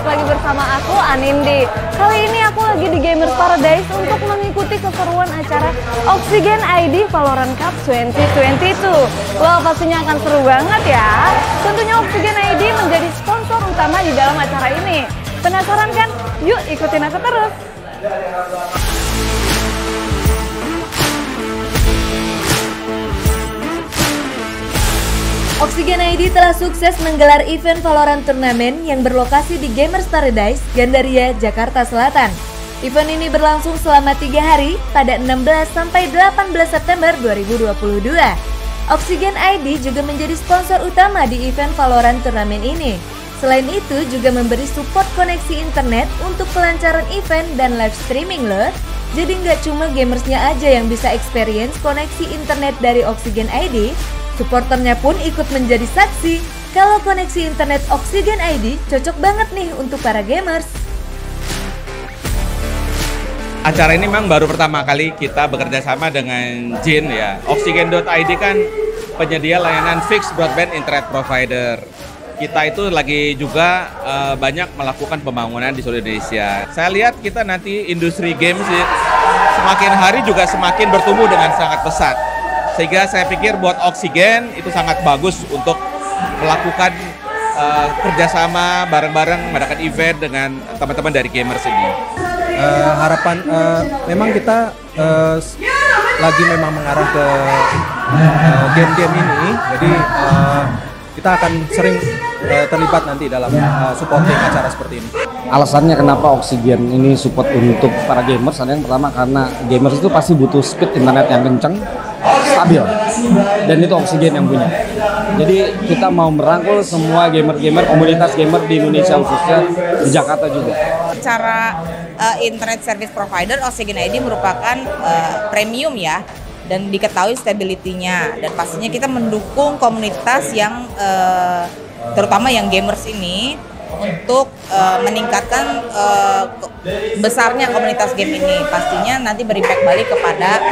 balik lagi bersama aku Anindi. Kali ini aku lagi di Gamers Paradise untuk mengikuti keseruan acara Oxygen ID Valorant Cup 2022. Wah pastinya akan seru banget ya. Tentunya Oxygen ID menjadi sponsor utama di dalam acara ini. Penasaran kan? Yuk ikutin aku terus. Oxygen ID telah sukses menggelar event Valorant Turnamen yang berlokasi di Gamers Paradise, Gandaria, Jakarta Selatan. Event ini berlangsung selama tiga hari pada 16 sampai 18 September 2022. Oxygen ID juga menjadi sponsor utama di event Valorant Turnamen ini. Selain itu juga memberi support koneksi internet untuk kelancaran event dan live streaming loh. Jadi nggak cuma gamersnya aja yang bisa experience koneksi internet dari Oxygen ID, Supporternya pun ikut menjadi saksi kalau koneksi internet Oxygen ID cocok banget nih untuk para gamers. Acara ini memang baru pertama kali kita bekerja sama dengan Jin ya. Oxygen.id kan penyedia layanan fixed broadband internet provider. Kita itu lagi juga uh, banyak melakukan pembangunan di seluruh Indonesia. Saya lihat kita nanti industri games semakin hari juga semakin bertumbuh dengan sangat pesat sehingga saya pikir buat oksigen itu sangat bagus untuk melakukan uh, kerjasama bareng-bareng mengadakan event dengan teman-teman dari gamers ini. Uh, harapan uh, memang kita uh, lagi memang mengarah ke game-game uh, ini, jadi uh, kita akan sering uh, terlibat nanti dalam uh, supporting acara seperti ini. Alasannya kenapa Oksigen ini support untuk para gamers? Yang pertama karena gamers itu pasti butuh speed internet yang kenceng, stabil. Dan itu oksigen yang punya. Jadi kita mau merangkul semua gamer-gamer komunitas gamer di Indonesia khususnya di Jakarta juga. Cara uh, internet service provider Oksigen ID merupakan uh, premium ya. Dan diketahui stability-nya. Dan pastinya kita mendukung komunitas yang uh, terutama yang gamers ini untuk uh, meningkatkan uh, besarnya komunitas game ini pastinya nanti berimpact balik kepada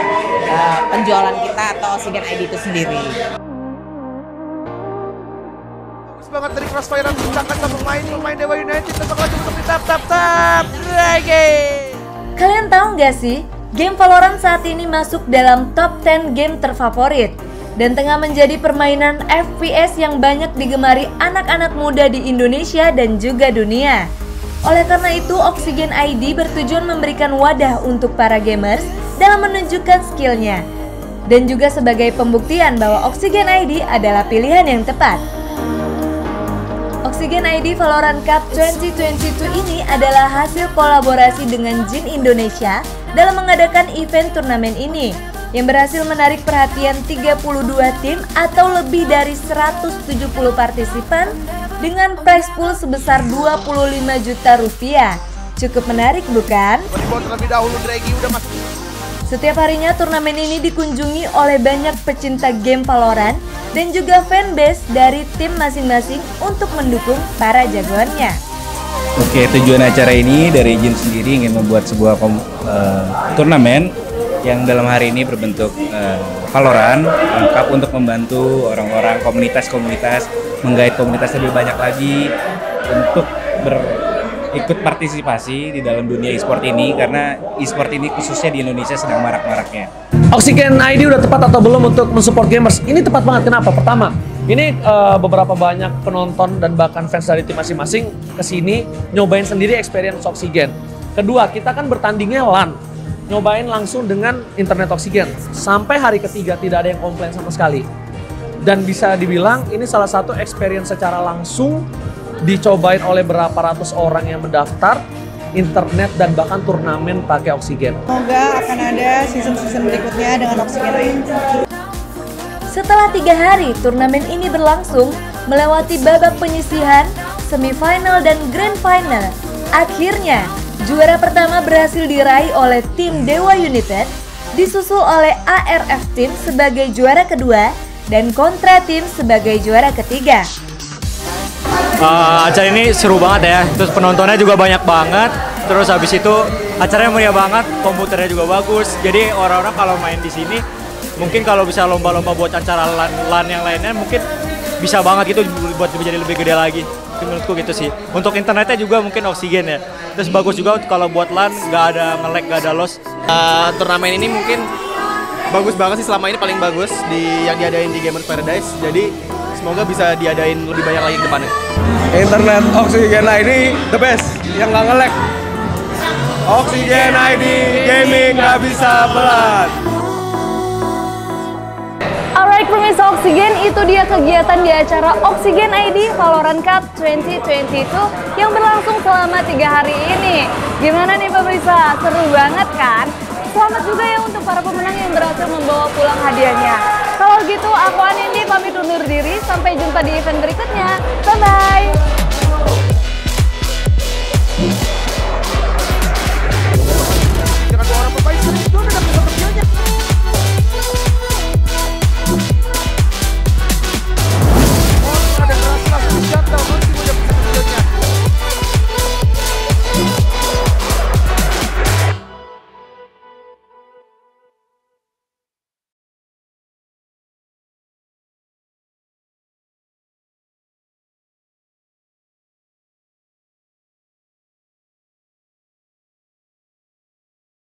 uh, penjualan kita atau Oxygen ID itu sendiri. Bagus banget dari Crossfire yang menciptakan pemain pemain Dewa United tembak lagi untuk tap tap tap lagi. Kalian tahu nggak sih, game Valorant saat ini masuk dalam top 10 game terfavorit dan tengah menjadi permainan FPS yang banyak digemari anak-anak muda di Indonesia dan juga dunia. Oleh karena itu, Oxygen ID bertujuan memberikan wadah untuk para gamers dalam menunjukkan skillnya dan juga sebagai pembuktian bahwa Oxygen ID adalah pilihan yang tepat. Oxygen ID Valorant Cup 2022 ini adalah hasil kolaborasi dengan Jin Indonesia dalam mengadakan event turnamen ini yang berhasil menarik perhatian 32 tim atau lebih dari 170 partisipan dengan prize pool sebesar 25 juta rupiah. Cukup menarik bukan? Setiap harinya turnamen ini dikunjungi oleh banyak pecinta game Valorant dan juga fanbase dari tim masing-masing untuk mendukung para jagoannya. Oke, tujuan acara ini dari Jin sendiri ingin membuat sebuah uh, turnamen yang dalam hari ini berbentuk uh, Valorant lengkap untuk membantu orang-orang komunitas-komunitas menggait komunitas lebih banyak lagi untuk ber ikut partisipasi di dalam dunia e-sport ini karena e-sport ini khususnya di Indonesia sedang marak-maraknya. Oxygen ID udah tepat atau belum untuk mensupport gamers? Ini tepat banget. Kenapa? Pertama, ini uh, beberapa banyak penonton dan bahkan fans dari tim masing-masing ke sini nyobain sendiri experience Oxygen. Kedua, kita kan bertandingnya LAN nyobain langsung dengan internet oksigen. Sampai hari ketiga tidak ada yang komplain sama sekali. Dan bisa dibilang ini salah satu experience secara langsung dicobain oleh berapa ratus orang yang mendaftar internet dan bahkan turnamen pakai oksigen. Semoga akan ada season-season berikutnya dengan oksigen lain. Setelah tiga hari, turnamen ini berlangsung melewati babak penyisihan, semifinal, dan grand final. Akhirnya, Juara pertama berhasil diraih oleh tim Dewa United, disusul oleh ARF Team sebagai juara kedua dan Kontra Team sebagai juara ketiga. Uh, acara ini seru banget ya, terus penontonnya juga banyak banget, terus habis itu acaranya meriah banget, komputernya juga bagus, jadi orang-orang kalau main di sini mungkin kalau bisa lomba-lomba buat acara LAN, LAN yang lainnya mungkin bisa banget gitu buat jadi lebih gede lagi. Menurutku gitu sih. Untuk internetnya juga mungkin oksigen ya. Terus bagus juga kalau buat LAN nggak ada nge-lag, nggak ada loss. Uh, turnamen ini mungkin bagus banget sih selama ini paling bagus di yang diadain di Gamers Paradise. Jadi semoga bisa diadain lebih banyak lagi ke depannya. Internet Oksigen ID the best, yang nggak nge-lag. Oksigen ID gaming nggak bisa pelan. Alright pemirsa Oksigen, itu dia kegiatan di acara Oksigen ID Valorant Cup 2022 yang berlangsung selama tiga hari ini. Gimana nih pemirsa? Seru banget kan? Selamat juga ya untuk para pemenang yang berhasil membawa pulang hadiahnya. Kalau gitu, aku Anindi pamit undur diri. Sampai jumpa di event berikutnya. Bye-bye!